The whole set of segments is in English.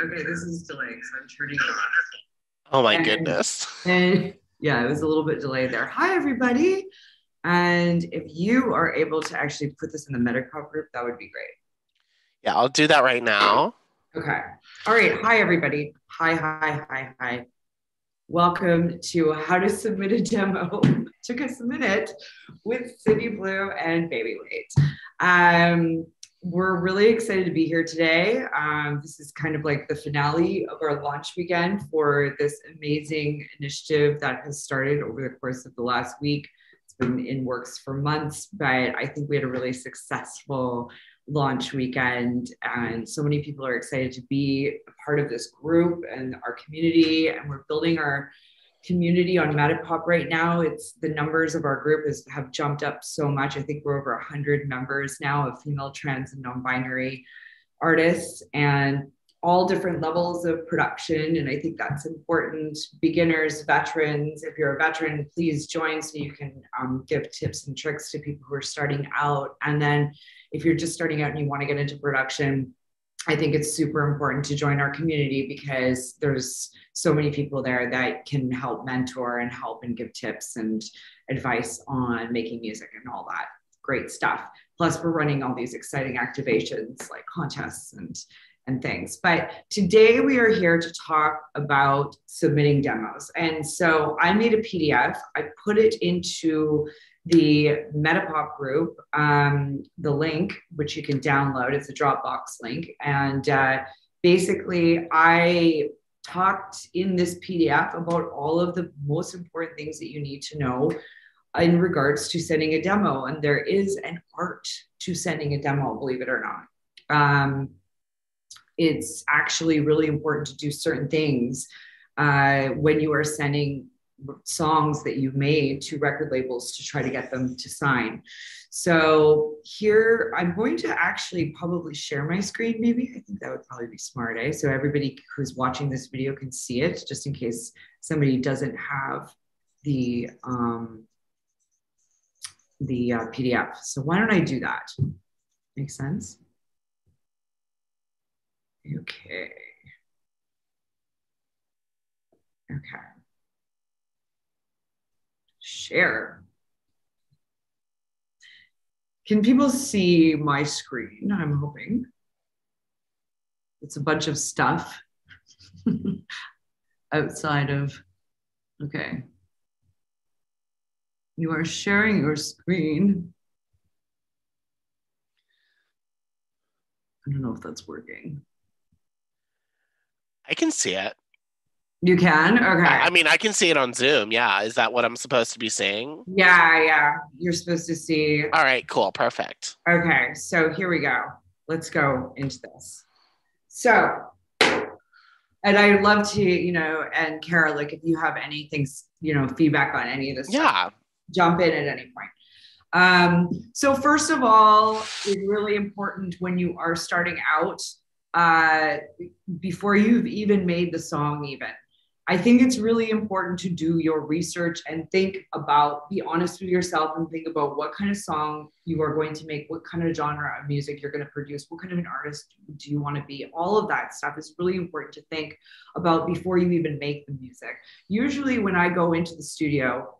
Okay, this is delayed, so I'm turning it on. Oh my And- goodness. And yeah, it was a little bit delayed there. Hi, everybody. And if you are able to actually put this in the Metapop group, that would be great. Yeah, I'll do that right now. Okay. All right. Hi, everybody. Hi, hi, hi, hi. Welcome to How to Submit a Demo. Took us a minute with Sydney Blu and Baby Weight. Um, we're really excited to be here today. Um, this is kind of like the finale of our launch weekend for this amazing initiative that has started over the course of the last week. It's been in works for months, but I think we had a really successful launch weekend and so many people are excited to be a part of this group and our community and we're building our community on Metapop right now. It's the numbers of our group is, have jumped up so much. I think we're over 100 members now of female trans and non-binary artists and all different levels of production. And i think that's important. Beginners veterans if you're a veteran please join so you can um, give tips and tricks to people who are starting out. And then if you're just starting out and you want to get into production, I think it's super important to join our community because there's so many people there that can help mentor and help and give tips and advice on making music and all that great stuff. Plus, we're running all these exciting activations like contests and and things. But today we are here to talk about submitting demos. And so I made a PDF. I put it into the Metapop group, um, the link, which you can download, it's a Dropbox link. And uh, basically, I talked in this PDF about all of the most important things that you need to know in regards to sending a demo. And there is an art to sending a demo, believe it or not. Um, it's actually really important to do certain things uh, when you are sending songs that you've made to record labels to try to get them to sign. So here I'm going to actually probably share my screen maybe. I think that would probably be smart, eh? So everybody who's watching this video can see it just in case somebody doesn't have the um, the uh, PDF. So why don't I do that? Makes sense? Okay. Okay share. Can people see my screen? I'm hoping. It's a bunch of stuff outside of, okay. You are sharing your screen. I don't know if that's working. I can see it. You can? Okay. I mean, I can see it on Zoom. Yeah. Is that what I'm supposed to be seeing? Yeah, yeah. You're supposed to see. All right, cool. Perfect. Okay, so here we go. Let's go into this. So, and I'd love to, you know, and Kara, like if you have anything, you know, feedback on any of this, Yeah. stuff, jump in at any point. Um, so first of all, it's really important when you are starting out, uh, before you've even made the song, even I think it's really important to do your research and think about, be honest with yourself and think about what kind of song you are going to make, what kind of genre of music you're going to produce, what kind of an artist do you want to be. All of that stuff is really important to think about before you even make the music. Usually, when I go into the studio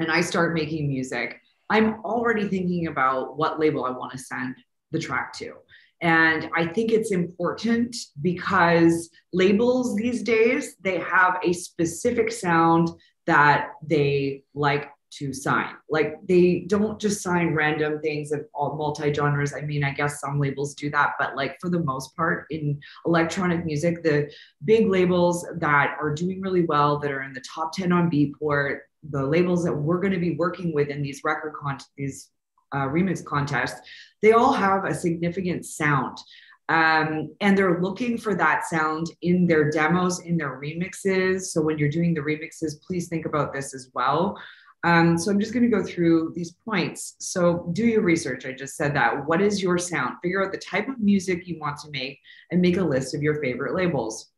and I start making music, I'm already thinking about what label I want to send the track to. And I think it's important because labels these days, they have a specific sound that they like to sign. Like they don't just sign random things of all multi genres. I mean, I guess some labels do that, but like for the most part in electronic music, the big labels that are doing really well, that are in the top 10 on Beatport, the labels that we're going to be working with in these record con these uh, remix contests, they all have a significant sound. Um, and they're looking for that sound in their demos, in their remixes. So when you're doing the remixes, please think about this as well. Um, so I'm just going to go through these points. So do your research. I just said that. What is your sound? Figure out the type of music you want to make and make a list of your favorite labels.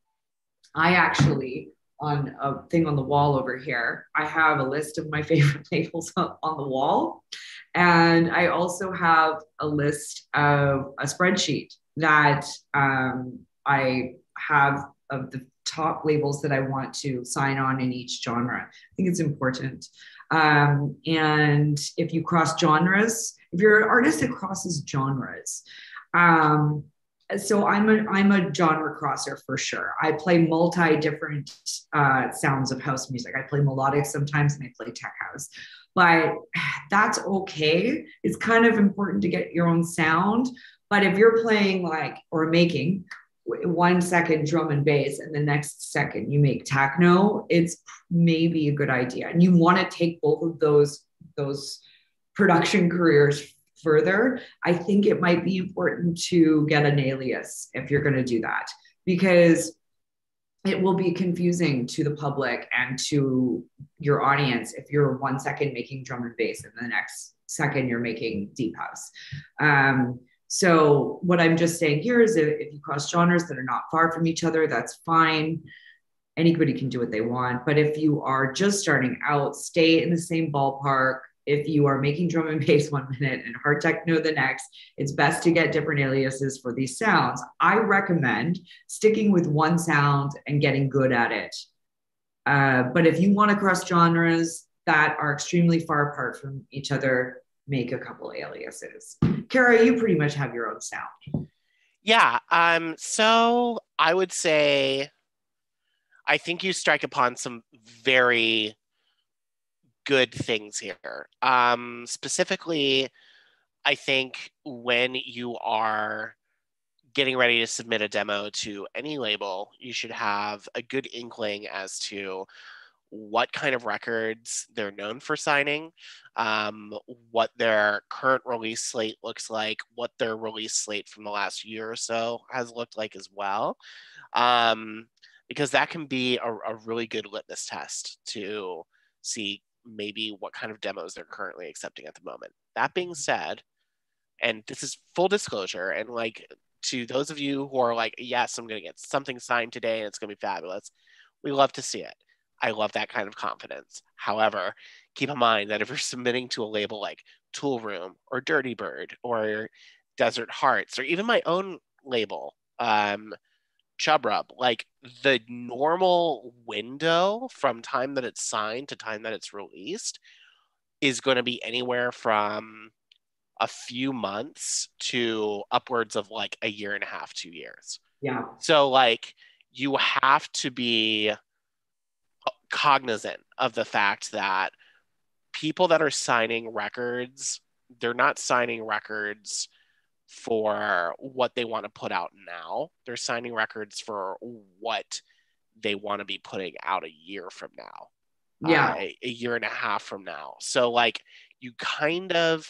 I actually, on a thing on the wall over here, I have a list of my favorite labels on the wall. And I also have a list of a spreadsheet that um, I have of the top labels that I want to sign on in each genre. I think it's important. Um, and if you cross genres, if you're an artist that crosses genres, um, so I'm a I'm a genre crosser for sure. I play multi different uh, sounds of house music. I play melodic sometimes, and I play tech house, but that's okay. It's kind of important to get your own sound. But if you're playing like or making one second drum and bass and the next second you make techno, it's maybe a good idea. And you want to take both of those those production careers further, I think it might be important to get an alias if you're going to do that because it will be confusing to the public and to your audience if you're one second making drum and bass and the next second you're making deep house. Um, so what I'm just saying here is if, if you cross genres that are not far from each other, that's fine. Anybody can do what they want. But if you are just starting out, stay in the same ballpark if you are making drum and bass one minute and hard techno the next, it's best to get different aliases for these sounds. I recommend sticking with one sound and getting good at it. Uh, but if you want to cross genres that are extremely far apart from each other, make a couple aliases. Kara, you pretty much have your own sound. Yeah. Um. So I would say, I think you strike upon some very good things here. Um, specifically, I think when you are getting ready to submit a demo to any label, you should have a good inkling as to what kind of records they're known for signing, um, what their current release slate looks like, what their release slate from the last year or so has looked like as well. Um, because that can be a, a really good litmus test to see maybe what kind of demos they're currently accepting at the moment. That being said, and this is full disclosure, and like to those of you who are like, yes, I'm going to get something signed today and it's going to be fabulous, we love to see it. I love that kind of confidence. However, keep in mind that if you're submitting to a label like Toolroom or Dirty Bird or Desert Hearts or even my own label, um, chub rub like the normal window from time that it's signed to time that it's released is going to be anywhere from a few months to upwards of like a year and a half two years. Yeah. So like you have to be cognizant of the fact that people that are signing records they're not signing records for what they want to put out now. They're signing records for what they want to be putting out a year from now. Yeah. Uh, a, a year and a half from now. So, like, you kind of,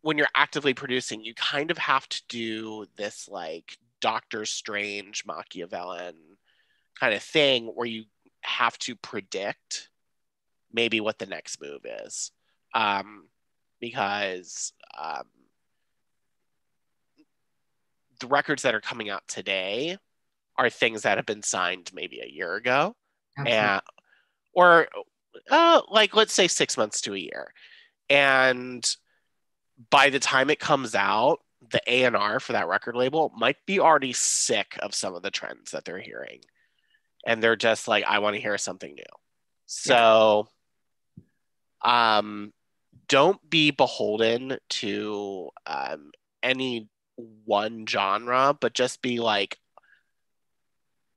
when you're actively producing, you kind of have to do this, like, Doctor Strange Machiavellian kind of thing where you have to predict maybe what the next move is. Um, because um, the records that are coming out today are things that have been signed maybe a year ago, and or uh, like let's say six months to a year, and by the time it comes out, the A and R for that record label might be already sick of some of the trends that they're hearing, and they're just like, I want to hear something new. So, yeah. um, don't be beholden to um, any one genre, but just be like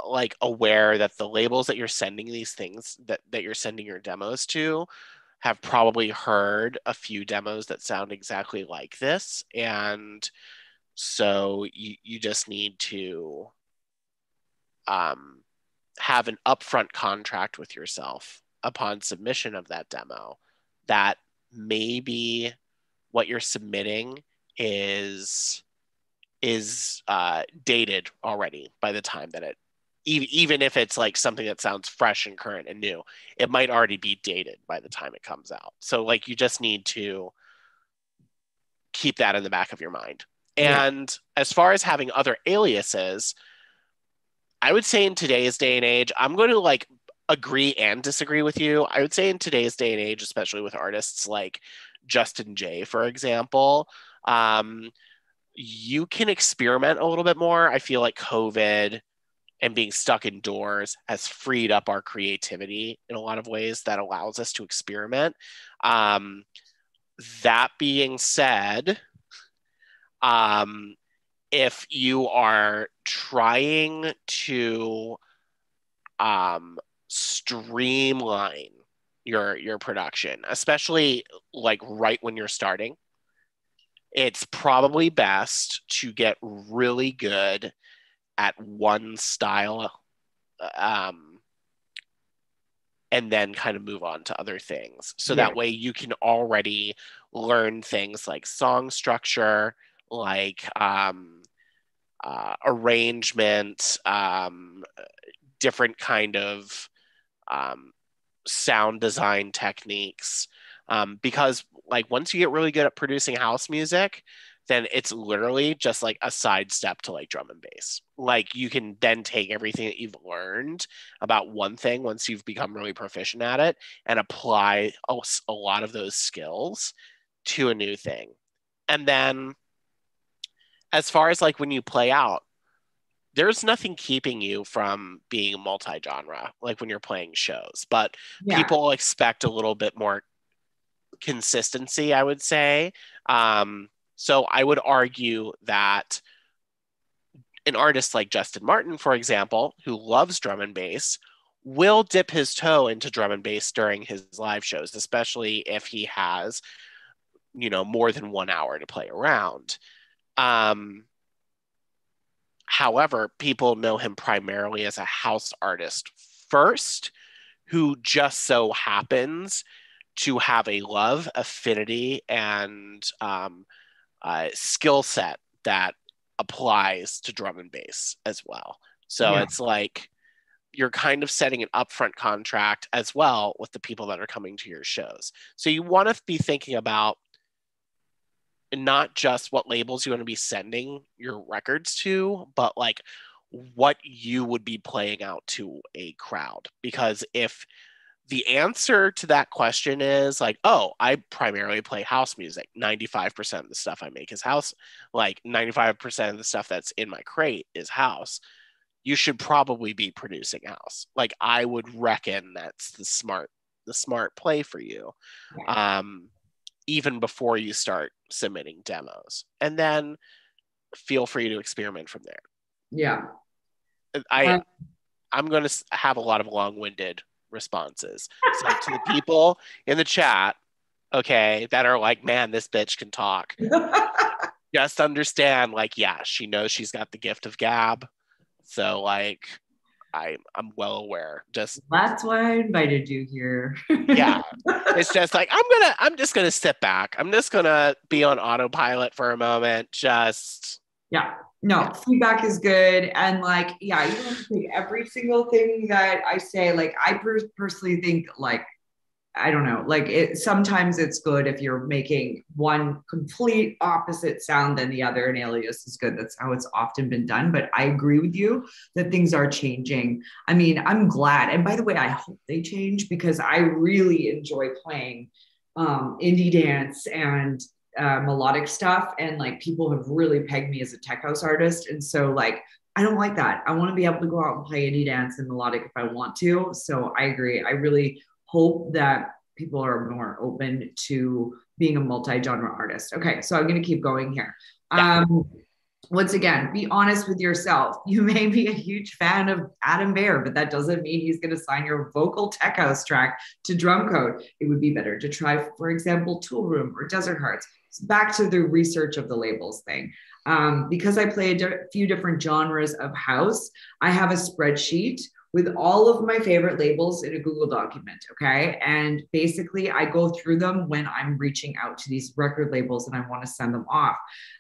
like aware that the labels that you're sending these things that that you're sending your demos to have probably heard a few demos that sound exactly like this. And so you, you just need to um, have an upfront contract with yourself upon submission of that demo that maybe what you're submitting is is uh, dated already by the time that it even even if it's like something that sounds fresh and current and new it might already be dated by the time it comes out so like you just need to keep that in the back of your mind and yeah. as far as having other aliases i would say in today's day and age i'm going to like agree and disagree with you. I would say in today's day and age, especially with artists like Justin Jay, for example, um, you can experiment a little bit more. I feel like COVID and being stuck indoors has freed up our creativity in a lot of ways that allows us to experiment. Um, that being said, um, if you are trying to um, streamline your your production, especially like right when you're starting, it's probably best to get really good at one style um, and then kind of move on to other things. So yeah. that way you can already learn things like song structure, like um, uh, arrangement, um, different kind of um, sound design techniques. Um, because like once you get really good at producing house music, then it's literally just like a sidestep to like drum and bass. Like you can then take everything that you've learned about one thing once you've become really proficient at it and apply a, a lot of those skills to a new thing. And then as far as like when you play out, there's nothing keeping you from being multi-genre like when you're playing shows but yeah. people expect a little bit more consistency i would say um, so I would argue that an artist like Justin Martin, for example, who loves drum and bass, will dip his toe into drum and bass during his live shows, especially if he has, you know, more than one hour to play around. Um, however, people know him primarily as a house artist first, who just so happens to have a love, affinity, and um, uh, skill set that applies to drum and bass as well. So yeah. it's like you're kind of setting an upfront contract as well with the people that are coming to your shows. So you want to be thinking about not just what labels you want to be sending your records to, but like what you would be playing out to a crowd. Because if the answer to that question is like, oh, I primarily play house music. 95% of the stuff I make is house. Like 95% of the stuff that's in my crate is house. You should probably be producing house. Like I would reckon that's the smart the smart play for you. Um, even before you start submitting demos. And then feel free to experiment from there. Yeah. I um, I'm going to have a lot of long-winded responses. So to the people in the chat, okay, that are like, man, this bitch can talk. just understand, like, yeah, she knows she's got the gift of gab. So like I I'm well aware. Just that's why I invited you here. yeah. It's just like I'm gonna I'm just gonna sit back. I'm just gonna be on autopilot for a moment. Just yeah no feedback is good and like yeah you don't have to take every single thing that i say like i per- personally think like i don't know like it sometimes it's good if you're making one complete opposite sound than the other and alias is good. That's how it's often been done but i agree with you that things are changing. I mean i'm glad and by the way i hope they change because i really enjoy playing um, indie dance and uh, melodic stuff and like people have really pegged me as a tech house artist and so like i don't like that. I want to be able to go out and play indie dance and melodic if i want to so i agree. I really hope that people are more open to being a multi-genre artist okay so i'm going to keep going here yeah. um once again, be honest with yourself. You may be a huge fan of Adam Beyer, but that doesn't mean he's going to sign your vocal tech house track to Drumcode. It would be better to try, for example, Toolroom or Desert Hearts. Back to the research of the labels thing. Um, because I play a di- few different genres of house, I have a spreadsheet with all of my favorite labels in a Google document. Okay. And basically, I go through them when I'm reaching out to these record labels and I want to send them off.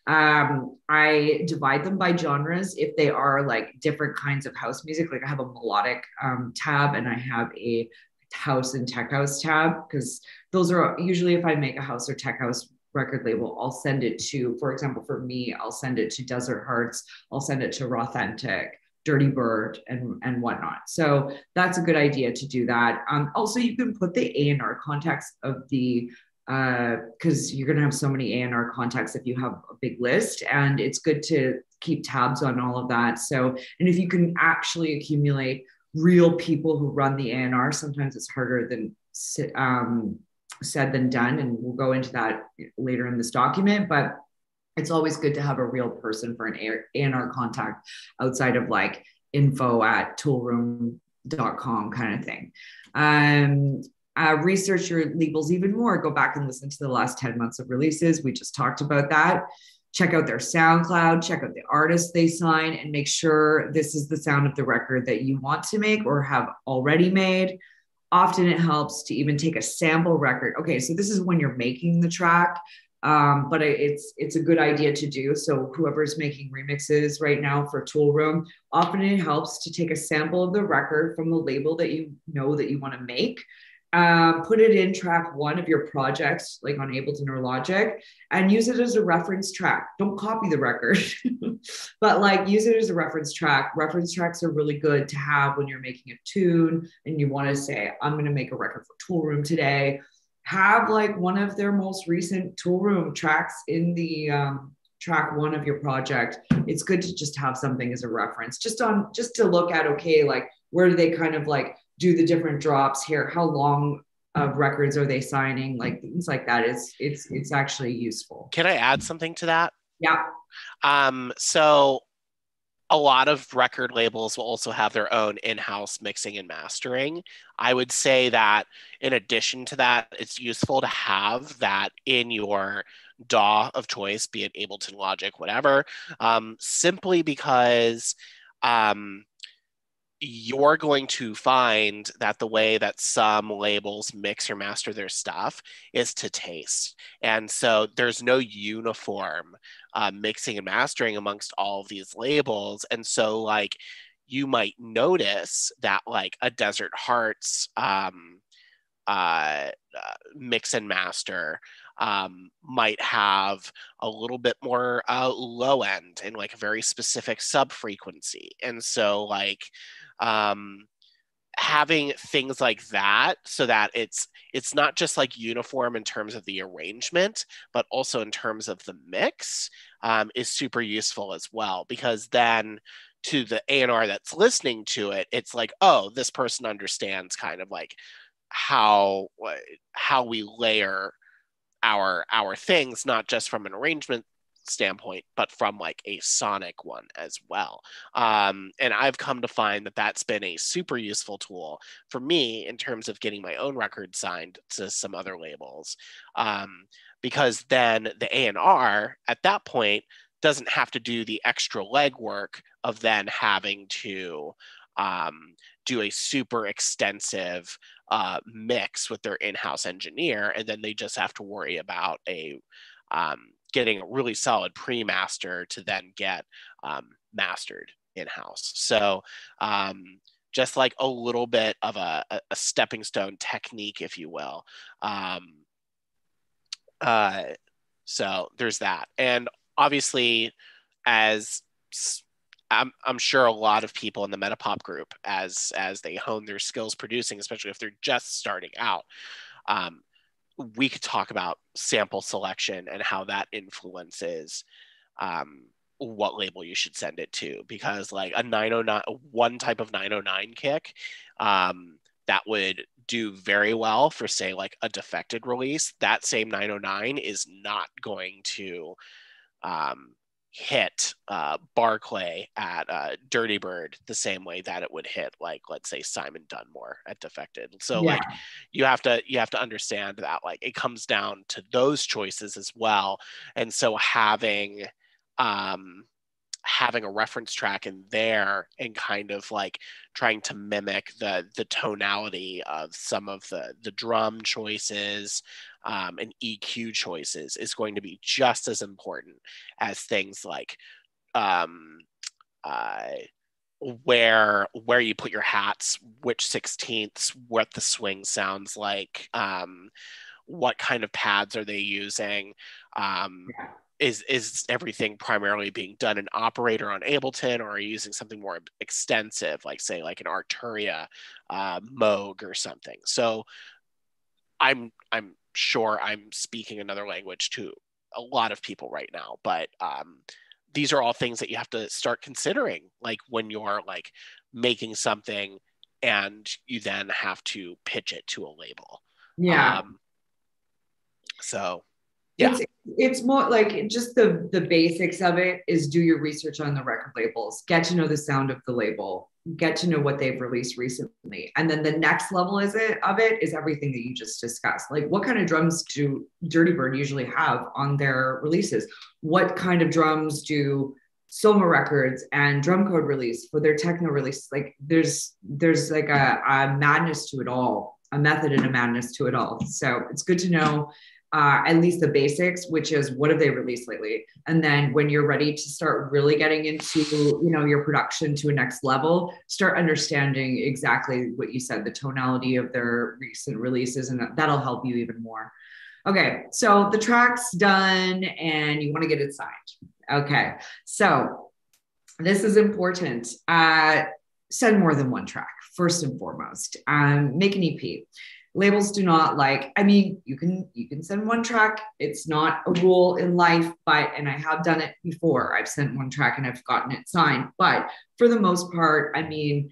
Um, I divide them by genres if they are like different kinds of house music. Like I have a melodic um, tab and I have a house and tech house tab because those are usually if I make a house or tech house record label, I'll send it to, for example, for me, I'll send it to Desert Hearts, I'll send it to Rawthentic. Dirty Bird and, and whatnot. So that's a good idea to do that. Um, also, you can put the A&R context of the because uh, you're going to have so many A&R contacts if you have a big list, and it's good to keep tabs on all of that. So, and if you can actually accumulate real people who run the A&R, sometimes it's harder than um, said than done, and we'll go into that later in this document. But it's always good to have a real person for an A&R contact outside of like info at toolroom.com kind of thing. Um, uh, research your labels even more. Go back and listen to the last 10 months of releases. We just talked about that. Check out their SoundCloud, check out the artists they sign, and make sure this is the sound of the record that you want to make or have already made. Often it helps to even take a sample record. Okay, so this is when you're making the track, um, but it's it's a good idea to do. So whoever's making remixes right now for Toolroom, often it helps to take a sample of the record from the label that you know that you want to make um, put it in track one of your projects, like on Ableton or Logic, and use it as a reference track. Don't copy the record, but like use it as a reference track. Reference tracks are really good to have when you're making a tune and you want to say, I'm going to make a record for Toolroom today. Have like one of their most recent Toolroom tracks in the um, track one of your project. It's good to just have something as a reference, just on just to look at, okay, like where do they kind of like do the different drops here? How long of records are they signing? Like things like that. Is it's it's actually useful. Can i add something to that? Yeah. Um so a lot of record labels will also have their own in-house mixing and mastering. I would say that in addition to that it's useful to have that in your daw of choice be it ableton logic whatever um, simply because um, you're going to find that the way that some labels mix or master their stuff is to taste. And so there's no uniform uh, mixing and mastering amongst all of these labels. And so, like, you might notice that, like, a Desert Hearts um, uh, uh, mix and master um, might have a little bit more uh, low end and like a very specific sub frequency. And so, like, um, having things like that so that it's it's not just like uniform in terms of the arrangement but also in terms of the mix um, is super useful as well because then to the A&R that's listening to it it's like oh this person understands kind of like how how we layer our our things not just from an arrangement standpoint, but from like a sonic one as well. Um, and I've come to find that that's been a super useful tool for me in terms of getting my own record signed to some other labels, um, because then the A and R at that point doesn't have to do the extra legwork of then having to um, do a super extensive uh, mix with their in-house engineer, and then they just have to worry about a um, getting a really solid pre-master to then get um, mastered in-house. So um, just like a little bit of a, a stepping stone technique, if you will. Um, uh, so there's that. And obviously, as I'm, I'm sure a lot of people in the Metapop group, as as they hone their skills producing, especially if they're just starting out, um, we could talk about sample selection and how that influences um, what label you should send it to because like a 909 one type of 909 kick um, that would do very well for say like a defected release. That same 909 is not going to um, hit uh, Barclay at uh, Dirty Bird the same way that it would hit, like let's say Simon Dunmore at Defected. So yeah. like you have to you have to understand that like it comes down to those choices as well. And so having um, having a reference track in there and kind of like trying to mimic the the tonality of some of the the drum choices um, and EQ choices is going to be just as important as things like um, uh, where where you put your hats, which sixteenths, what the swing sounds like, um, what kind of pads are they using. Um, yeah is is everything primarily being done in operator on ableton or are you using something more extensive like say like an arturia uh, moog or something so i'm i'm sure I'm speaking another language to a lot of people right now, but um, these are all things that you have to start considering, like when you're like making something and you then have to pitch it to a label. Yeah. Um, so yeah. It's, it's more like just the the basics of it is do your research on the record labels, get to know the sound of the label, get to know what they've released recently. And then the next level is it of it is everything that you just discussed. Like what kind of drums do Dirty Bird usually have on their releases? What kind of drums do Soma Records and Drumcode release for their techno release? Like there's there's like a, a madness to it all, a method and a madness to it all. So it's good to know uh, at least the basics, which is what have they released lately? And then when you're ready to start really getting into, you know, your production to a next level, start understanding exactly what you said, the tonality of their recent releases, and that'll help you even more. Okay, so the track's done and you want to get it signed. Okay, so this is important. Uh, send more than one track, first and foremost. Um, make an EP labels do not like i mean you can you can send one track. It's not a rule in life but and i have done it before. I've sent one track and i've gotten it signed. But for the most part i mean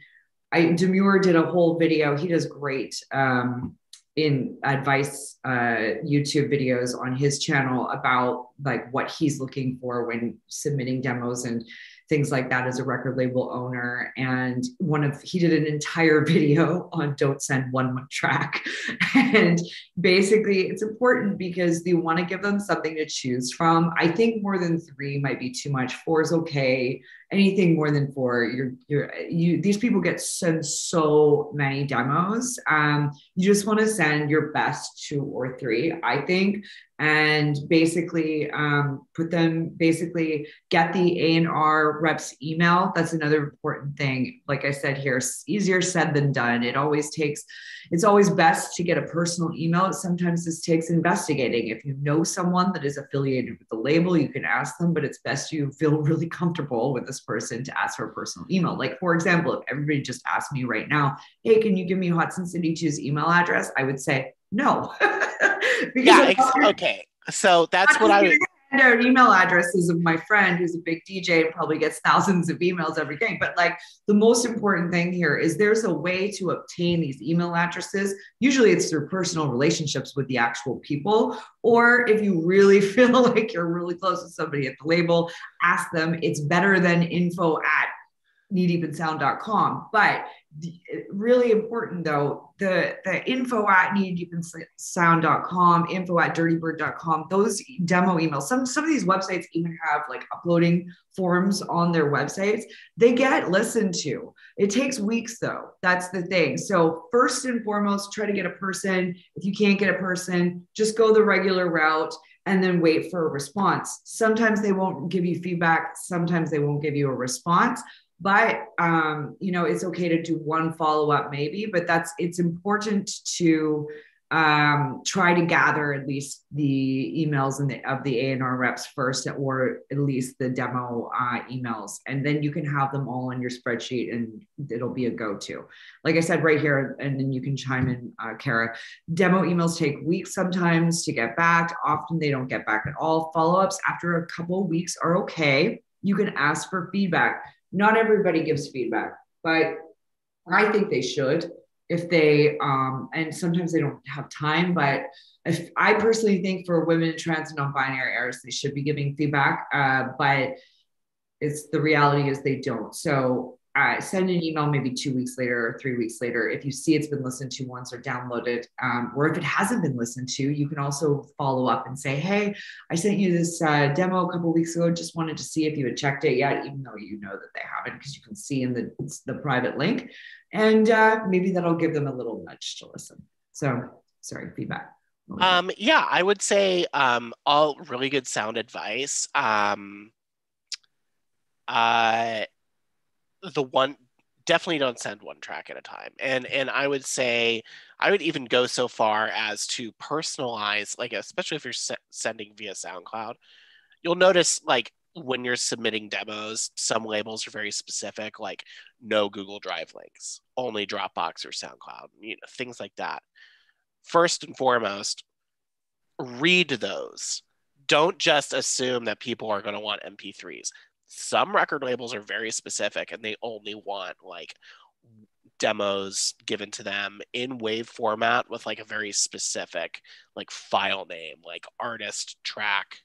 i Demuir did a whole video. He does great um, in advice uh, youtube videos on his channel about like what he's looking for when submitting demos and things like that as a record label owner. And one of he did an entire video on don't send one track. and basically it's important because you want to give them something to choose from. I think more than three might be too much. Four is okay. Anything more than four, you're you're you these people get sent so many demos. Um, you just want to send your best two or three, I think and basically um, put them basically get the A&R reps email. That's another important thing. Like I said here, easier said than done. It always takes, it's always best to get a personal email. Sometimes this takes investigating. If you know someone that is affiliated with the label, you can ask them, but it's best you feel really comfortable with this person to ask for a personal email. Like, for example, if everybody just asked me right now, hey, can you give me Hot Since 82's email address? I would say, no. yeah, ex- okay. So that's what I would. Their email addresses of my friend who's a big DJ and probably gets thousands of emails every day. But like the most important thing here is there's a way to obtain these email addresses. Usually it's through personal relationships with the actual people. Or if you really feel like you're really close to somebody at the label, ask them. It's better than info at kneedeepinsound.com. But really important though, the, the info at kneedeepinsound.com, info at dirtybird.com, those demo emails, some, some of these websites even have like uploading forms on their websites. They get listened to. It takes weeks though. That's the thing. So first and foremost, try to get a person. If you can't get a person, just go the regular route and then wait for a response. Sometimes they won't give you feedback. Sometimes they won't give you a response but um, you know it's okay to do one follow-up maybe but that's it's important to um, try to gather at least the emails and the, of the A&R reps first, or at least the demo uh, emails, and then you can have them all in your spreadsheet, and it'll be a go-to. Like I said right here, and then you can chime in, uh, Kara. Demo emails take weeks sometimes to get back. Often they don't get back at all. Follow-ups after a couple weeks are okay. You can ask for feedback not everybody gives feedback, but I think they should if they um and sometimes they don't have time but if i personally think for women trans and non-binary errors they should be giving feedback uh, but it's the reality is they don't. So uh, send an email maybe two weeks later or three weeks later. If you see it's been listened to once or downloaded um, or if it hasn't been listened to you can also follow up and say hey i sent you this uh, demo a couple weeks ago. Just wanted to see if you had checked it yet even though you know that they haven't because you can see in the, the private link. And uh, maybe that'll give them a little nudge to listen. So sorry feedback. Um, yeah i would say um, all really good sound advice. Um, uh, the one definitely don't send one track at a time and and i would say i would even go so far as to personalize like especially if you're se- sending via soundcloud you'll notice like when you're submitting demos some labels are very specific like no google drive links only dropbox or soundcloud you know things like that first and foremost read those. Don't just assume that people are going to want MP3s. Some record labels are very specific and they only want like demos given to them in wave format with like a very specific like file name, like artist track,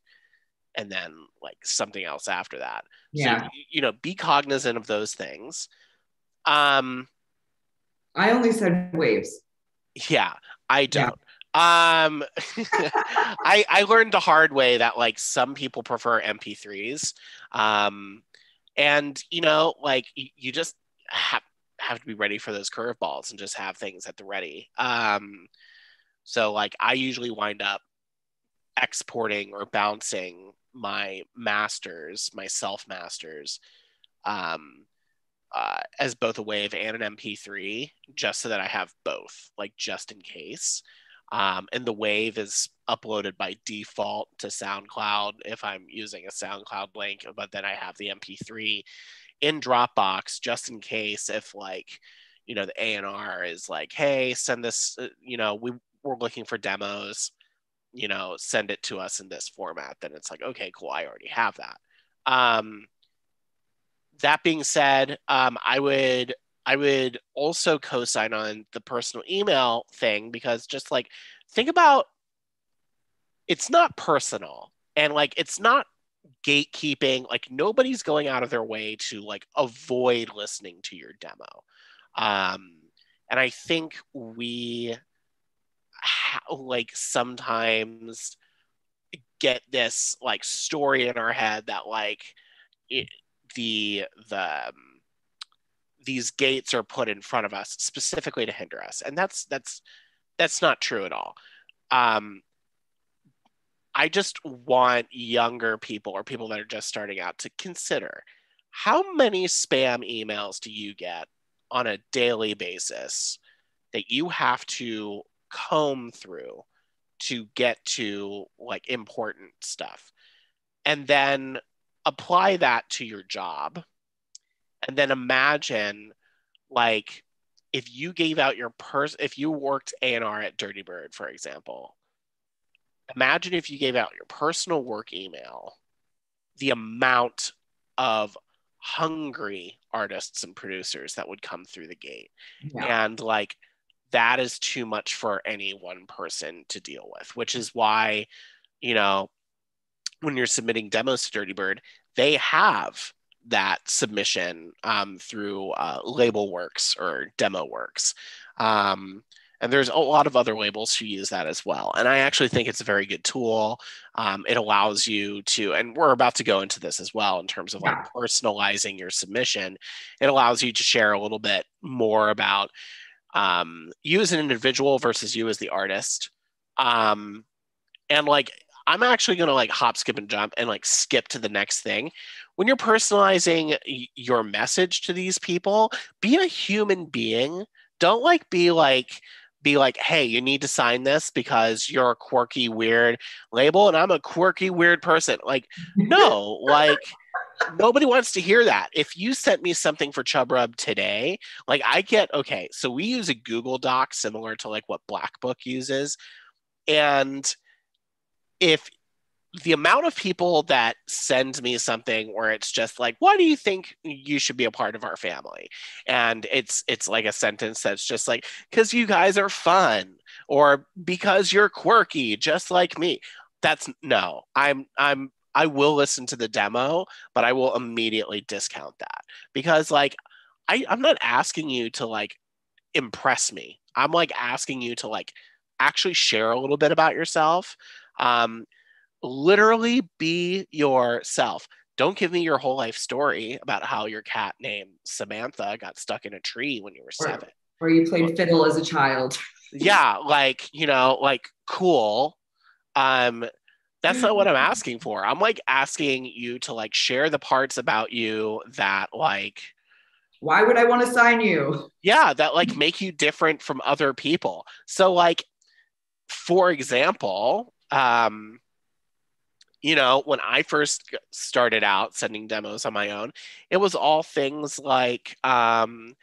and then like something else after that. Yeah. So, you know, be cognizant of those things. Um, I only said waves. Yeah, I don't. Yeah. Um, I I learned the hard way that like some people prefer MP3s. Um, and you know, like you, you just have have to be ready for those curveballs and just have things at the ready. Um, so like I usually wind up exporting or bouncing my masters, my self masters, um, uh, as both a wave and an MP3, just so that I have both, like just in case. Um, and the wave is uploaded by default to SoundCloud if I'm using a SoundCloud link, but then I have the MP3 in Dropbox just in case if like you know the A&R is like, hey, send this, uh, you know, we we're looking for demos, you know, send it to us in this format. Then it's like, okay, cool, I already have that. Um, that being said, um, I would I would also co-sign on the personal email thing because just like think about it's not personal and like it's not gatekeeping like nobody's going out of their way to like avoid listening to your demo. Um and i think we ha- like sometimes get this like story in our head that like it, the the um, these gates are put in front of us specifically to hinder us. And that's that's that's not true at all. Um I just want younger people or people that are just starting out to consider how many spam emails do you get on a daily basis that you have to comb through to get to like important stuff? And then apply that to your job and then imagine like if you gave out your purse if you worked A&R at Dirty Bird for example imagine if you gave out your personal work email, the amount of hungry artists and producers that would come through the gate. Yeah. And like that is too much for any one person to deal with, which is why, you know, when you're submitting demos to Dirty Bird, they have that submission um, through uh, Labelworx or Demo Works. Um, and there's a lot of other labels who use that as well. And I actually think it's a very good tool. Um, it allows you to, and we're about to go into this as well in terms of like personalizing your submission. It allows you to share a little bit more about um, you as an individual versus you as the artist. Um, and like, I'm actually going to like hop, skip, and jump and like skip to the next thing. When you're personalizing your message to these people, be a human being. Don't like be like, be like, hey, you need to sign this because you're a quirky, weird label, and I'm a quirky, weird person. Like, no, like nobody wants to hear that. If you sent me something for Chub Rub today, like I get okay, so we use a Google Doc similar to like what Black Book uses. And if the amount of people that send me something where it's just like why do you think you should be a part of our family? And it's it's like a sentence that's just like because you guys are fun or because you're quirky just like me. That's no i'm i'm i will listen to the demo but i will immediately discount that because like i i'm not asking you to like impress me. I'm like asking you to like actually share a little bit about yourself um literally be yourself. Don't give me your whole life story about how your cat named Samantha got stuck in a tree when you were seven. Or, or you played fiddle as a child. yeah, like, you know, like cool. Um, that's not what I'm asking for. I'm like asking you to like share the parts about you that like why would I want to sign you? Yeah, that like make you different from other people. So like for example, um you know, when I first started out sending demos on my own, it was all things like, um,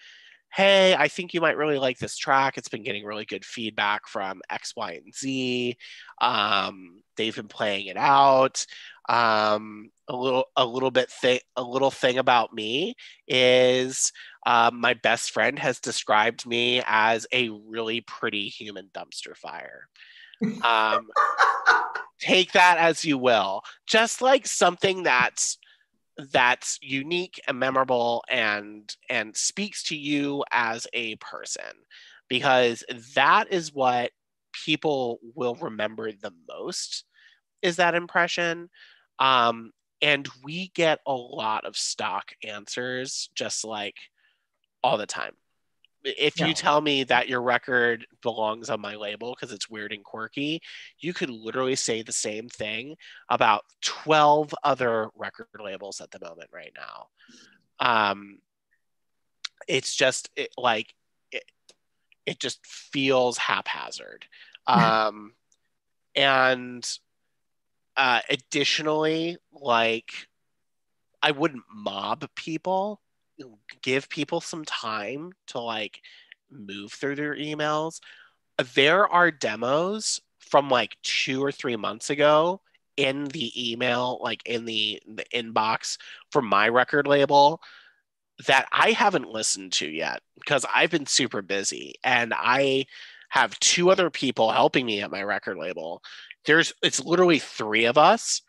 hey, I think you might really like this track. It's been getting really good feedback from X, Y, and Z. Um, they've been playing it out. Um, a little, a little bit thing, a little thing about me is um, my best friend has described me as a really pretty human dumpster fire. Um, take that as you will. Just like something that's that's unique and memorable and and speaks to you as a person. Because that is what people will remember the most is that impression. Um, and we get a lot of stock answers just like all the time if you tell me that your record belongs on my label because it's weird and quirky, you could literally say the same thing about 12 other record labels at the moment right now. Um, it's just it, like it, it just feels haphazard. Um, and uh, additionally, like I wouldn't mob people give people some time to like move through their emails. There are demos from like two or three months ago in the email, like in the, the inbox from my record label that I haven't listened to yet because I've been super busy and I have two other people helping me at my record label. There's it's literally three of us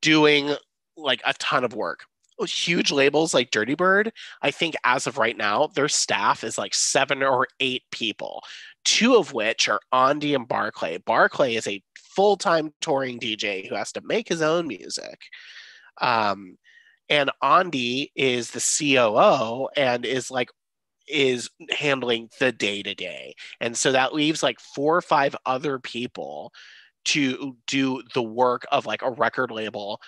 doing like a ton of work huge labels like Dirtybird, I think as of right now, their staff is like seven or eight people, two of which are Andy and Barclay. Barclay is a full time touring DJ who has to make his own music. Um, and Andy is the COO and is like is handling the day to day. And so that leaves like four or five other people to do the work of like a record label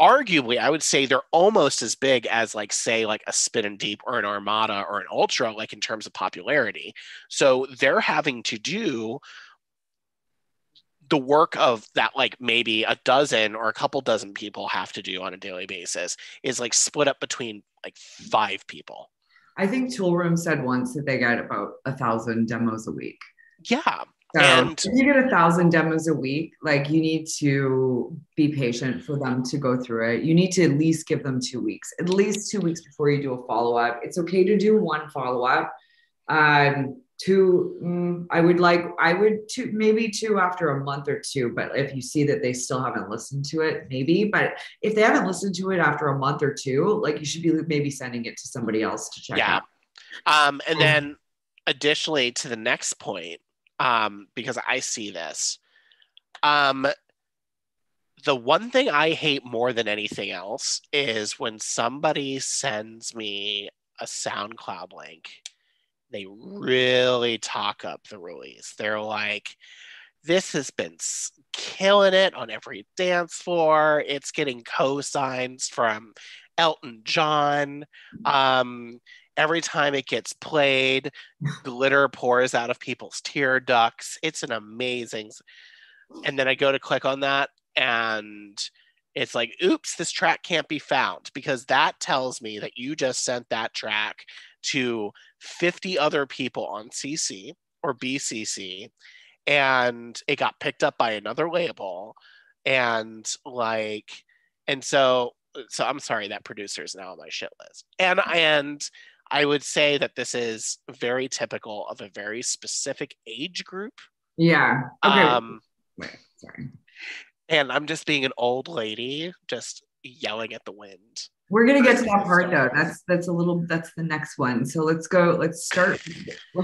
arguably i would say they're almost as big as like say like a Spinnin' Deep or an armada or an ultra like in terms of popularity. So they're having to do the work of that like maybe a dozen or a couple dozen people have to do on a daily basis is like split up between like five people. I think Toolroom said once that they get about a thousand demos a week. Yeah so and if you get a thousand demos a week, like you need to be patient for them to go through it. You need to at least give them two weeks, at least two weeks before you do a follow up. It's okay to do one follow up. Um, two, mm, I would like, I would two, maybe two after a month or two. But if you see that they still haven't listened to it, maybe. But if they haven't listened to it after a month or two, like you should be maybe sending it to somebody else to check yeah. out. Um, and then additionally to the next point um, because I see this. Um, the one thing I hate more than anything else is when somebody sends me a SoundCloud link, they really talk up the release. They're like, this has been killing it on every dance floor. It's getting co signs from Elton John. Um, every time it gets played, glitter pours out of people's tear ducts. It's an amazing. And then I go to click on that, and it's like, oops, this track can't be found because that tells me that you just sent that track to 50 other people on CC or BCC, and it got picked up by another label. And like, and so so I'm sorry that producer is now on my shit list. And and I would say that this is very typical of a very specific age group. Yeah. Okay. Um, Wait, sorry. And I'm just being an old lady, just yelling at the wind. We're gonna get to that part though. That's that's a little that's the next one. So let's go. Let's start.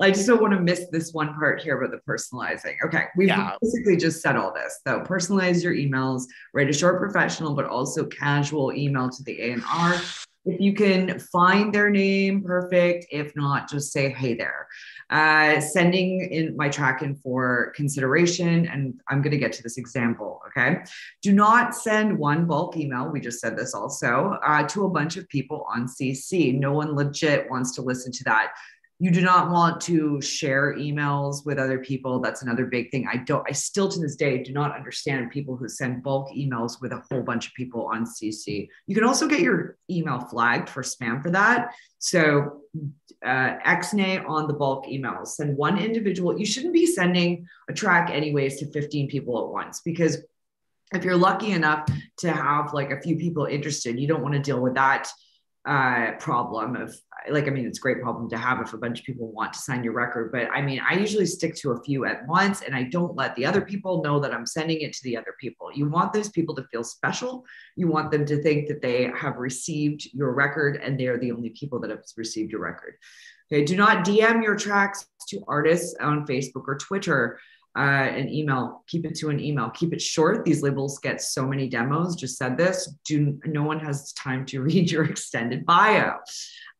I just don't want to miss this one part here about the personalizing. Okay, we've yeah. basically just said all this. So personalize your emails, write a short professional but also casual email to the A and R if you can find their name, perfect. If not, just say, hey there. Uh, sending in my track in for consideration, and I'm going to get to this example. Okay. Do not send one bulk email. We just said this also uh, to a bunch of people on CC. No one legit wants to listen to that you do not want to share emails with other people. That's another big thing. I don't i still to this day do not understand people who send bulk emails with a whole bunch of people on cc you can also get your email flagged for spam for that. So uh, xnay on the bulk emails. Send one individual. You shouldn't be sending a track anyways to 15 people at once because if you're lucky enough to have like a few people interested you don't want to deal with that uh, problem of like, I mean, it's a great problem to have if a bunch of people want to sign your record. But I mean, I usually stick to a few at once and I don't let the other people know that I'm sending it to the other people. You want those people to feel special. You want them to think that they have received your record and they're the only people that have received your record. Okay. Do not DM your tracks to artists on Facebook or Twitter uh, an email. Keep it to an email. Keep it short. These labels get so many demos. Just said this. Do no one has time to read your extended bio.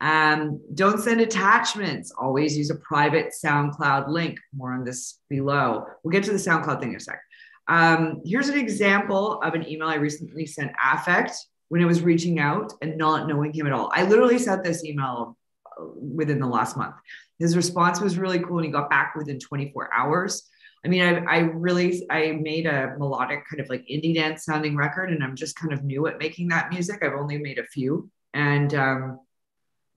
Um, don't send attachments. Always use a private SoundCloud link. More on this below. We'll get to the SoundCloud thing in a sec. Um, here's an example of an email I recently sent Affkt when I was reaching out and not knowing him at all. I literally sent this email uh, within the last month. His response was really cool and he got back within 24 hours. I mean, I, I really I made a melodic kind of like indie dance sounding record, and I'm just kind of new at making that music. I've only made a few, and um,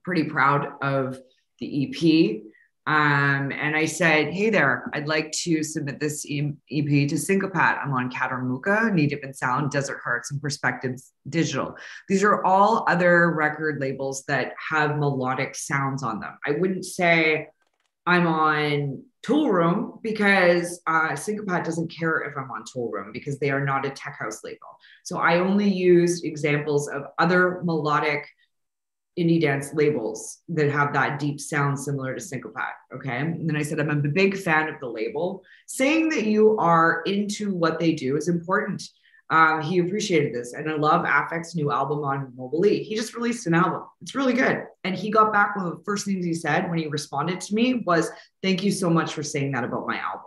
pretty proud of the EP. Um, and I said, Hey there, I'd like to submit this EP to Sincopat. I'm on Katermukke, Native and Sound, Desert Hearts, and Perspectives Digital. These are all other record labels that have melodic sounds on them. I wouldn't say I'm on Toolroom because uh, Sincopat doesn't care if I'm on Toolroom because they are not a tech house label. So I only used examples of other melodic indie dance labels that have that deep sound similar to Sincopat. Okay. And then I said, I'm a big fan of the label. Saying that you are into what they do is important. Um, he appreciated this. And I love Affkt's new album on Mobilee. He just released an album. It's really good. And he got back one of the first things he said when he responded to me was, Thank you so much for saying that about my album.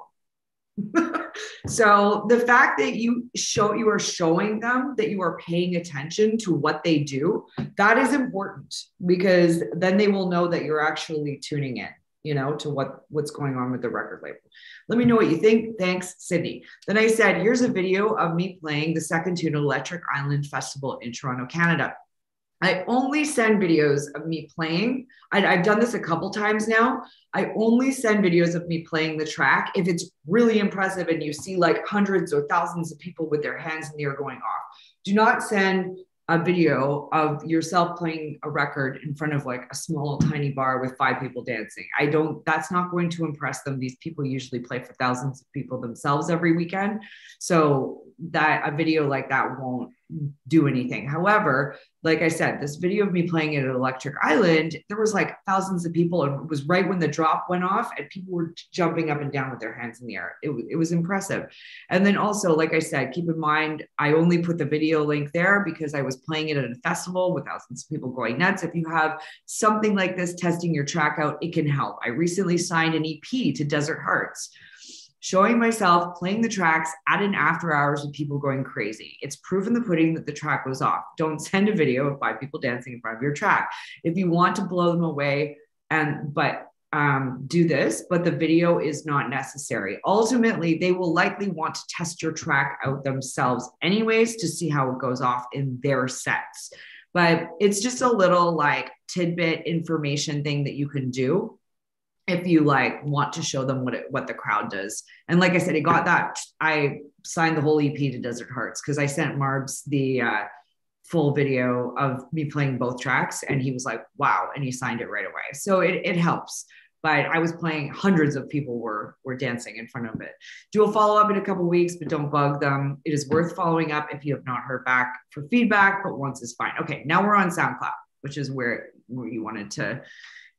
so the fact that you show you are showing them that you are paying attention to what they do that is important because then they will know that you're actually tuning in you know to what what's going on with the record label let me know what you think thanks sydney then i said here's a video of me playing the second tune electric island festival in toronto canada I only send videos of me playing. I, have done this a couple times now. I only send videos of me playing the track if it's really impressive and you see like hundreds or thousands of people with their hands in the air going off. Do not send a video of yourself playing a record in front of like a small tiny bar with five people dancing. I don't that's not going to impress them. These people usually play for thousands of people themselves every weekend. So that a video like that won't do anything however like I said, this video of me playing it at Electric Island, there was like thousands of people. And it was right when the drop went off, and people were jumping up and down with their hands in the air. It, it was impressive. And then also, like I said, keep in mind, I only put the video link there because I was playing it at a festival with thousands of people going nuts. If you have something like this testing your track out, it can help. I recently signed an EP to Desert Hearts showing myself playing the tracks at an after hours with people going crazy. It's proof in the pudding that the track was off. Don't send a video of five people dancing in front of your track. If you want to blow them away, and but um, do this, but the video is not necessary. Ultimately, they will likely want to test your track out themselves, anyways, to see how it goes off in their sets. But it's just a little like tidbit information thing that you can do if you like want to show them what it, what the crowd does. And like I said, it got that I signed the whole EP to Desert Hearts because I sent Marbs the uh, full video of me playing both tracks, and he was like, "Wow!" and he signed it right away. So it it helps. But I was playing; hundreds of people were were dancing in front of it. Do a follow up in a couple weeks, but don't bug them. It is worth following up if you have not heard back for feedback, but once is fine. Okay, now we're on SoundCloud, which is where where you wanted to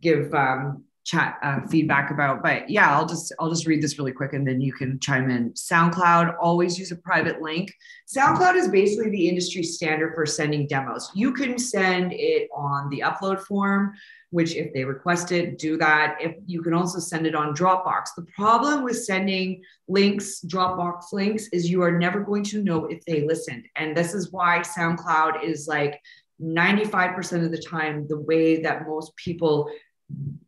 give um, chat uh, feedback about but yeah i'll just i'll just read this really quick and then you can chime in. Soundcloud always use a private link. Soundcloud is basically the industry standard for sending demos. You can send it on the upload form which if they request it do that. If you can also send it on dropbox. The problem with sending links dropbox links is you are never going to know if they listened. And this is why soundcloud is like 95% of the time the way that most people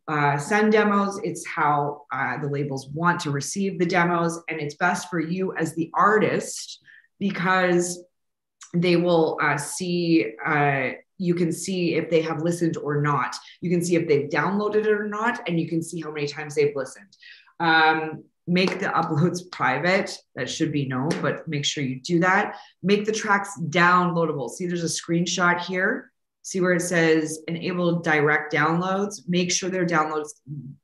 uh, send demos, it's how uh, the labels want to receive the demos. And it's best for you as the artist because they will uh, see, uh, you can see if they have listened or not. You can see if they've downloaded it or not, and you can see how many times they've listened. Um, make the uploads private. That should be known, but make sure you do that. Make the tracks downloadable. See, there's a screenshot here see where it says enable direct downloads. Make sure their downloads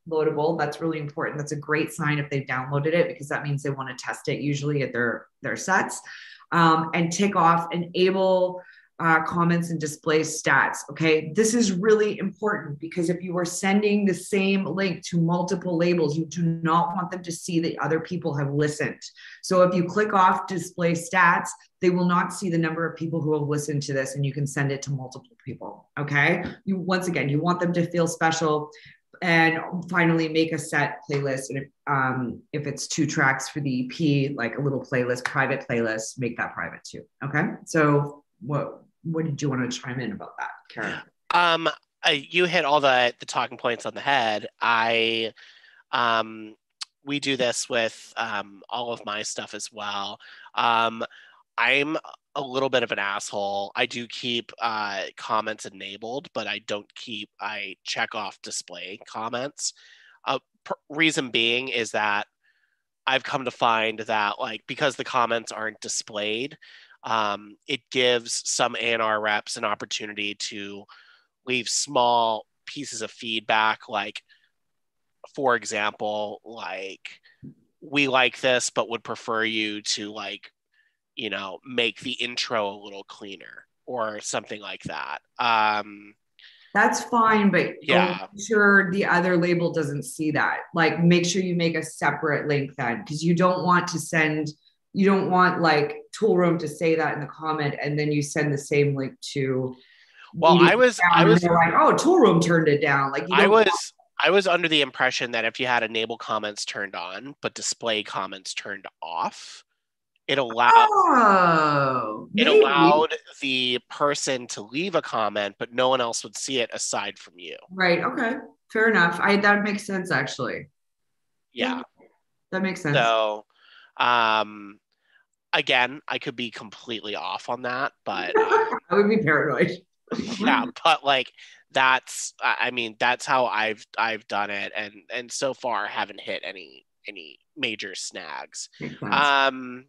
loadable. That's really important. That's a great sign if they've downloaded it because that means they want to test it usually at their their sets. Um, and tick off enable uh, comments and display stats. Okay, this is really important because if you are sending the same link to multiple labels, you do not want them to see that other people have listened. So if you click off display stats, they will not see the number of people who have listened to this and you can send it to multiple people. Okay, you once again, you want them to feel special. And finally, make a set playlist. And if, um, if it's two tracks for the EP, like a little playlist, private playlist, make that private too. Okay. So what what did you want to chime in about that, Karen? Um, you hit all the the talking points on the head. I, um, we do this with um, all of my stuff as well. Um, I'm a little bit of an asshole. I do keep uh, comments enabled, but I don't keep. I check off display comments. Uh, reason being is that I've come to find that like because the comments aren't displayed, um, it gives some A&R reps an opportunity to leave small pieces of feedback, like, for example, like, we like this, but would prefer you to, like, you know, make the intro a little cleaner or something like that. Um, that's fine, but yeah, sure the other label doesn't see that. Like, make sure you make a separate link then, because you don't want to send you don't want like Toolroom to say that in the comment and then you send the same link to well i was i was like oh Toolroom turned it down. Like i was want- i was under the impression that if you had enable comments turned on but display comments turned off it allowed oh, it allowed the person to leave a comment but no one else would see it aside from you. Right okay fair enough. I that makes sense actually. Yeah. That makes sense. So um again, I could be completely off on that, but uh, I would be paranoid. yeah, but like that's I mean that's how I've I've done it, and and so far haven't hit any any major snags. Um,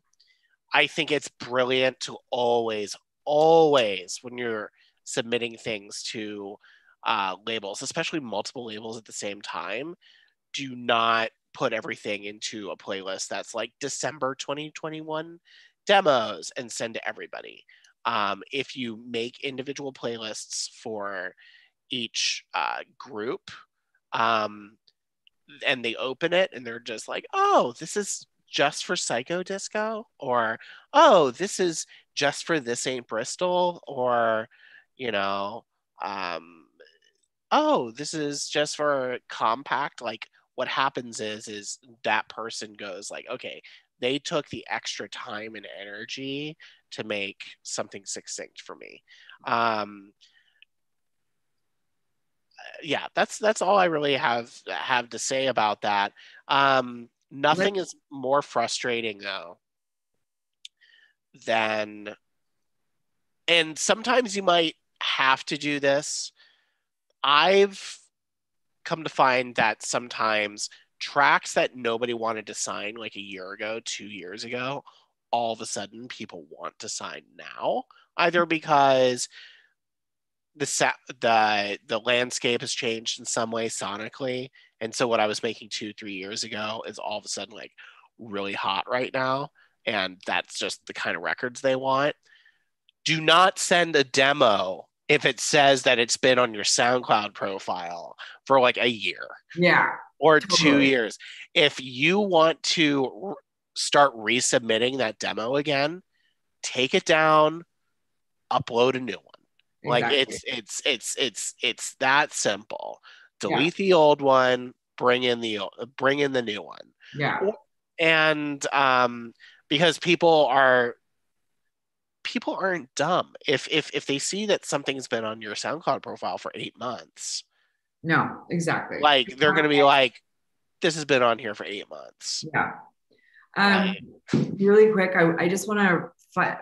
I think it's brilliant to always always when you're submitting things to uh, labels, especially multiple labels at the same time, do not put everything into a playlist that's like December 2021 demos and send to everybody. Um, if you make individual playlists for each uh, group um, and they open it and they're just like, oh, this is just for Psycho Disco, or oh, this is just for This Ain't Bristol, or you know, um, oh, this is just for Kompakt. Like what happens is is that person goes like okay they took the extra time and energy to make something succinct for me. Um yeah that's that's all i really have have to say about that. Um nothing is more frustrating though than and sometimes you might have to do this. I've come to find that sometimes tracks that nobody wanted to sign like a year ago, two years ago, all of a sudden people want to sign now, either mm-hmm. because the set the the landscape has changed in some way sonically, and so what I was making two three years ago is all of a sudden like really hot right now, and that's just the kind of records they want. Do not send a demo if it says that it's been on your SoundCloud profile for like a year. Yeah. Or totally. two years. If you want to start resubmitting that demo again, take it down, upload a new one. Exactly. Like it's it's it's it's it's that simple. Delete yeah. the old one, bring in the bring in the new one. Yeah. And um because people are people aren't dumb. If if if they see that something's been on your SoundCloud profile for eight months, No, exactly. Like they're gonna be like, this has been on here for eight months. Yeah. Um, really quick, I, I just want to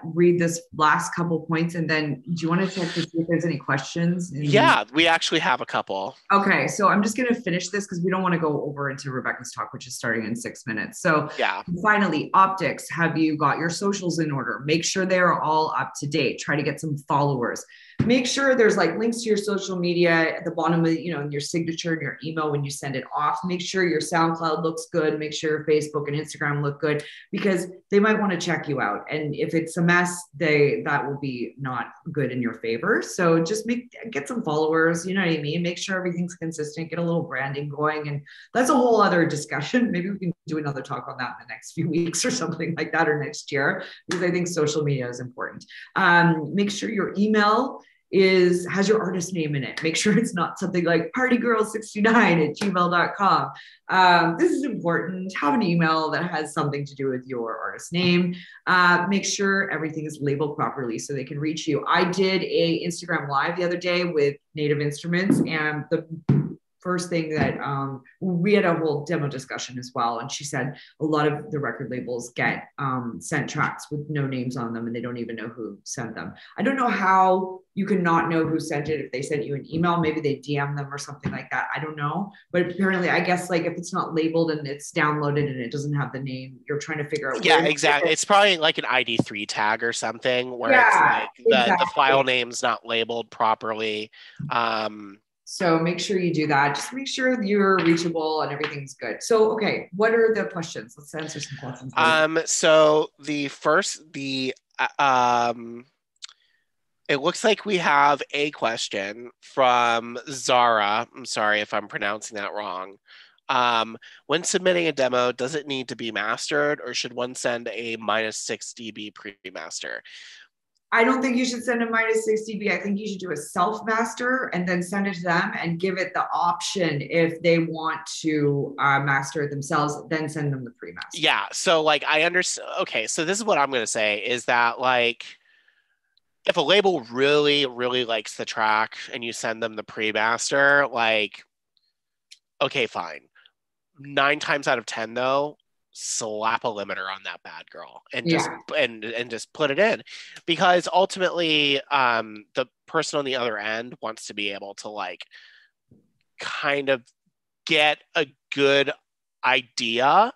read this last couple points and then do you want to check to see if there's any questions? Yeah, we actually have a couple. Okay, so I'm just going to finish this because we don't want to go over into Rebecca's talk, which is starting in six minutes. So Yeah. finally, optics. Have you got your socials in order? Make sure they are all up to date. Try to get some followers. Make sure there's like links to your social media at the bottom of you know in your signature and your email when you send it off. Make sure your SoundCloud looks good. Make sure your Facebook and Instagram look good because they might want to check you out. And if it's a mess, they that will be not good in your favor. So just make get some followers. You know what I mean? Make sure everything's consistent. Get a little branding going, and that's a whole other discussion. Maybe we can do another talk on that in the next few weeks or something like that, or next year, because I think social media is important. Um, make sure your email is has your artist name in it. Make sure it's not something like partygirl69 at gmail.com. Um, this is important. Have an email that has something to do with your artist name. Uh, make sure everything is labeled properly so they can reach you. I did a Instagram live the other day with Native Instruments, and the first thing that um, we had a whole demo discussion as well. And she said a lot of the record labels get um, sent tracks with no names on them and they don't even know who sent them. I don't know how you can not know who sent it if they sent you an email. Maybe they DM them or something like that. I don't know. But apparently, I guess like if it's not labeled and it's downloaded and it doesn't have the name, you're trying to figure out. Yeah, exactly. It's probably like an ID3 tag or something where Yeah, it's like the, the file name's not labeled properly. Um, So make sure you do that. Just make sure you're reachable and everything's good. So, okay, what are the questions? Let's answer some questions. um, so the first, the, uh, um, it looks like we have a question from Zara. I'm sorry if I'm pronouncing that wrong. Um, when submitting a demo, does it need to be mastered or should one send a minus 6 dB pre-master? I don't think you should send a minus 6 dB. I think you should do a self master and then send it to them and give it the option if they want to uh, master it themselves, then send them the pre master. Yeah. So like I understand. Okay. So this is what I'm going to say is that like if a label really, really likes the track and you send them the pre-master, like, okay, fine. Nine times out of 10 though, slap a limiter on that bad girl and just and and just put it in. Because ultimately um the person on the other end wants to be able to like kind of get a good idea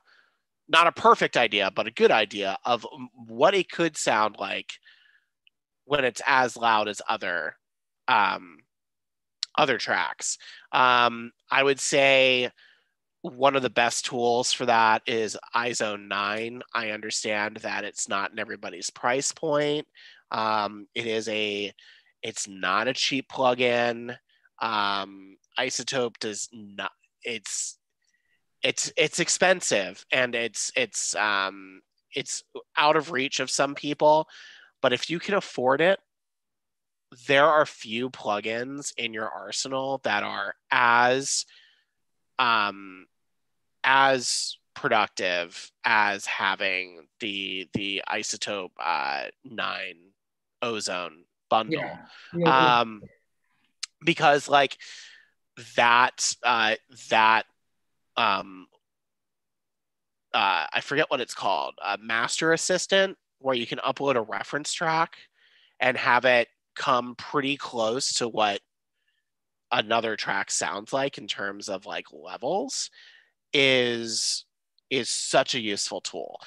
not a perfect idea but a good idea of what it could sound like when it's as loud as other um other tracks. Um i would say one of the best tools for that is Ozone 9. I understand that it's not in everybody's price point. Um, it is a, it's not a cheap plugin. Um, iZotope does not. It's, it's it's expensive and it's it's um it's out of reach of some people. But if you can afford it, there are few plugins in your arsenal that are as um as productive as having the the iZotope uh, nine ozone bundle Yeah. Yeah. um because like that uh that um uh i forget what it's called a master assistant where you can upload a reference track and have it come pretty close to what another track sounds like in terms of like levels is is such a useful tool.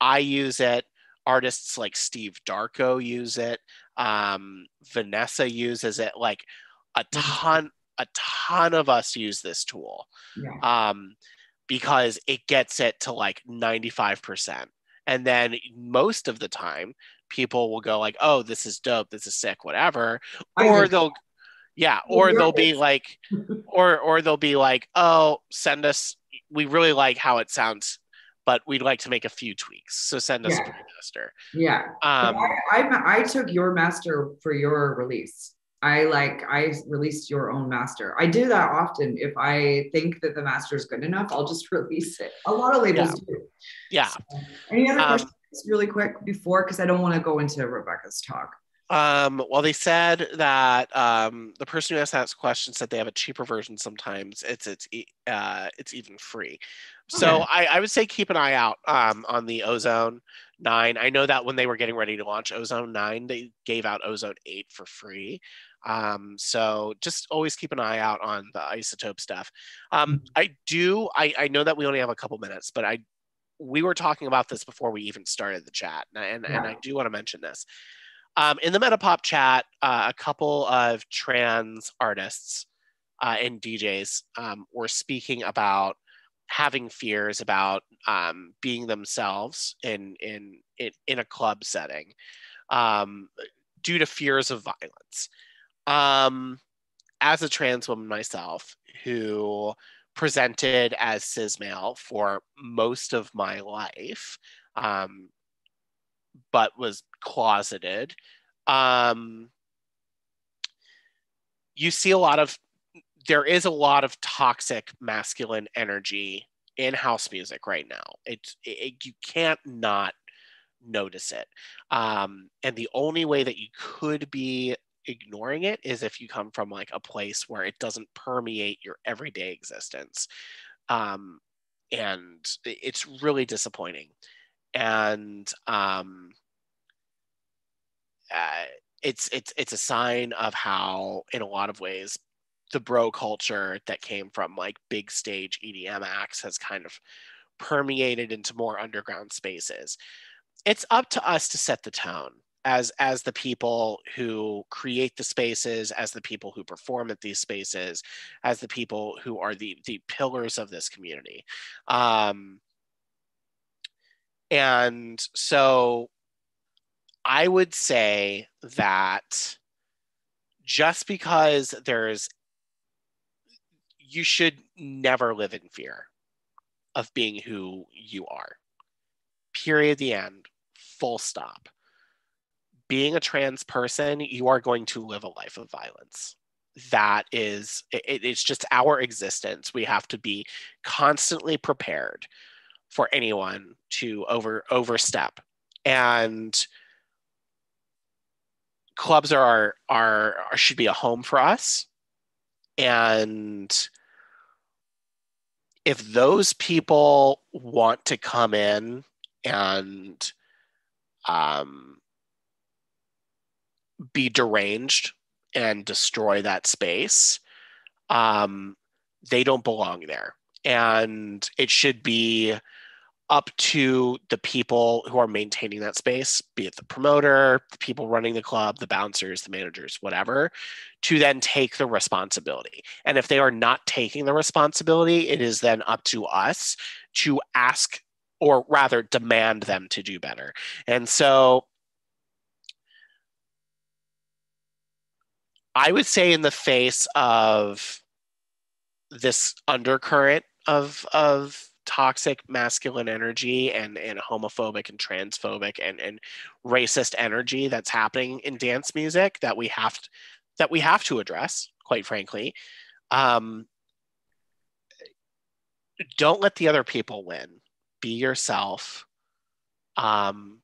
I use it. Artists like Steve Darko use it. Um, Vanessa uses it. Like a ton, a ton of us use this tool yeah. um, because it gets it to like 95%. And then most of the time, people will go like, "Oh, this is dope. This is sick. Whatever," or they'll, yeah, or they'll be like, or or they'll be like, "Oh, send us. We really like how it sounds, but we'd like to make a few tweaks. So send us Yeah. a pre-master." Yeah. Um, I, I I took your master for your release. I like I released your own master. I do that often. If I think that the master is good enough, I'll just release it. A lot of labels do. yeah. Any other Um, questions really quick before? Because I don't want to go into Rebecca's talk. Um, well, they said that um, the person who asked that question said they have a cheaper version. Sometimes it's it's uh, it's even free. So. I, I would say keep an eye out um, on the Ozone Nine. I know that when they were getting ready to launch Ozone Nine, they gave out Ozone Eight for free. Um, so just always keep an eye out on the iZotope stuff. Um, mm-hmm. I do. I, I know that we only have a couple minutes, but I we were talking about this before we even started the chat, and and, yeah. and I do want to mention this. Um, in the Metapop chat, uh, a couple of trans artists uh, and DJs um, were speaking about having fears about um, being themselves in, in in in a club setting um, due to fears of violence. Um, as a trans woman myself, who presented as cis male for most of my life, um, but was closeted. Um, you see a lot of there is a lot of toxic masculine energy in house music right now. It's it, you can't not notice it. Um, and the only way that you could be ignoring it is if you come from like a place where it doesn't permeate your everyday existence. Um, and it's really disappointing. And um, uh, it's it's it's a sign of how, in a lot of ways, the bro culture that came from like big stage EDM acts has kind of permeated into more underground spaces. It's up to us to set the tone as as the people who create the spaces, as the people who perform at these spaces, as the people who are the the pillars of this community. Um, and so I would say that just because there's you should never live in fear of being who you are. Period. The end. Full stop. Being a trans person, you are going to live a life of violence. That is, it, it's just our existence. We have to be constantly prepared for anyone to over overstep. And clubs are, are, are should be a home for us and if those people want to come in and um, be deranged and destroy that space, um, they don't belong there. And it should be up to the people who are maintaining that space, be it the promoter, the people running the club, the bouncers, the managers, whatever, to then take the responsibility. And if they are not taking the responsibility, it is then up to us to ask or rather demand them to do better. And so I would say, in the face of this undercurrent of, of toxic masculine energy and and homophobic and transphobic and and racist energy that's happening in dance music that we have to, that we have to address quite frankly. Um, don't let the other people win. Be yourself. Um,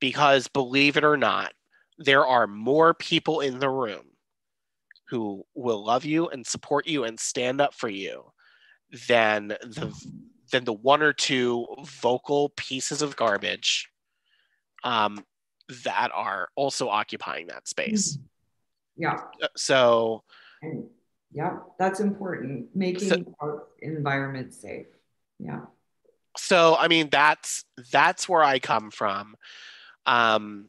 because believe it or not there are more people in the room who will love you and support you and stand up for you than the than the one or two vocal pieces of garbage um, that are also occupying that space. Mm-hmm. Yeah. So. And, yeah, that's important. Making so, our environment safe. Yeah. So I mean, that's that's where I come from. Um,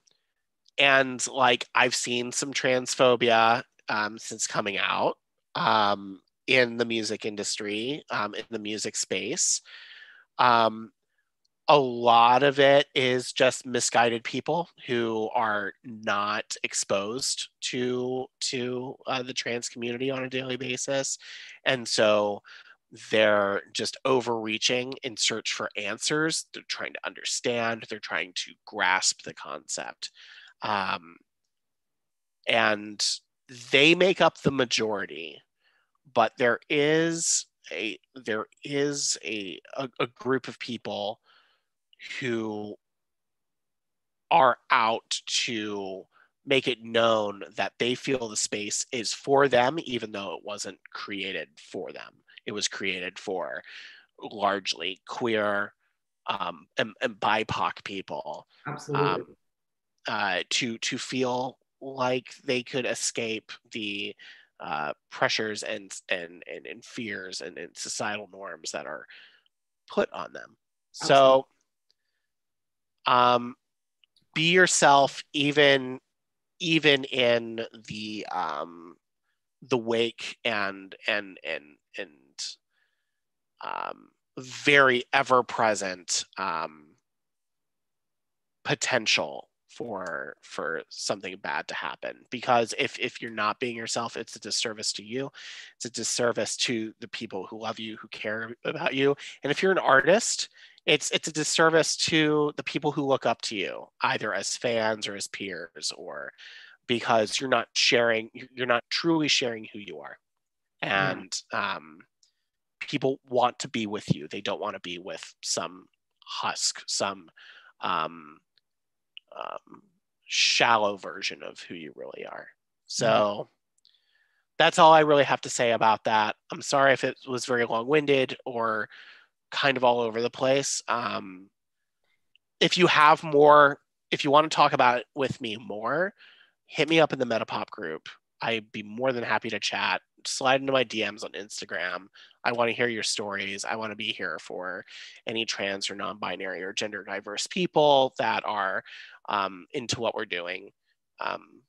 and like I've seen some transphobia um, since coming out. Um, in the music industry, um, in the music space. Um, a lot of it is just misguided people who are not exposed to to uh, the trans community on a daily basis, and so they're just overreaching in search for answers. They're trying to understand. They're trying to grasp the concept, um, and they make up the majority but there is a there is a, a, a group of people who are out to make it known that they feel the space is for them, even though it wasn't created for them. It was created for largely queer um, and, and BIPOC people. Absolutely. Um, uh, to to feel like they could escape the uh, pressures and, and and and fears and, and societal norms that are put on them. Absolutely. So, um, be yourself, even even in the um, the wake and and and and um, very ever present um, potential for for something bad to happen because if if you're not being yourself it's a disservice to you. It's a disservice to the people who love you who care about you. And if you're an artist it's it's a disservice to the people who look up to you either as fans or as peers or because you're not sharing you're not truly sharing who you are. And um, people want to be with you. They don't want to be with some husk some um, um, shallow version of who you really are. So mm-hmm. that's all I really have to say about that. I'm sorry if it was very long winded or kind of all over the place. Um, if you have more, if you want to talk about it with me more, hit me up in the Metapop group. I'd be more than happy to chat. Slide into my DMs on Instagram. I want to hear your stories. I want to be here for any trans or non binary or gender diverse people that are um, into what we're doing. Um,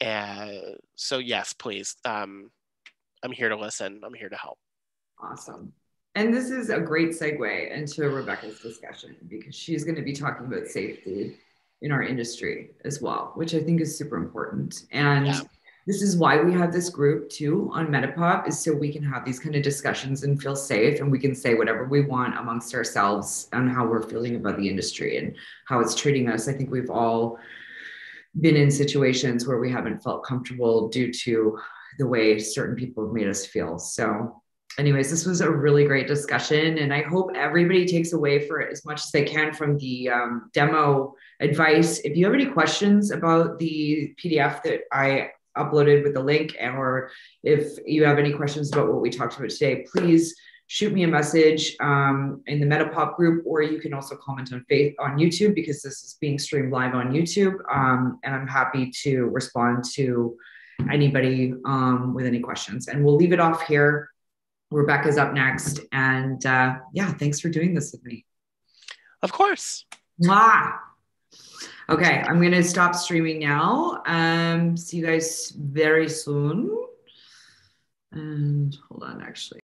and so, yes, please. Um, I'm here to listen. I'm here to help. Awesome. And this is a great segue into Rebecca's discussion because she's going to be talking about safety in our industry as well, which I think is super important. And yeah this is why we have this group too on Metapop is so we can have these kind of discussions and feel safe and we can say whatever we want amongst ourselves on how we're feeling about the industry and how it's treating us. I think we've all been in situations where we haven't felt comfortable due to the way certain people have made us feel. So anyways, this was a really great discussion, and I hope everybody takes away for it as much as they can from the um, demo advice. If you have any questions about the PDF that I uploaded with the link. Or if you have any questions about what we talked about today, please shoot me a message um, in the Metapop group, or you can also comment on faith on YouTube because this is being streamed live on YouTube. Um, and I'm happy to respond to anybody um, with any questions. And we'll leave it off here. Rebecca's up next. And uh, yeah, thanks for doing this with me. Of course. Mwah. Okay, I'm gonna stop streaming now. Um, see you guys very soon. And hold on, actually.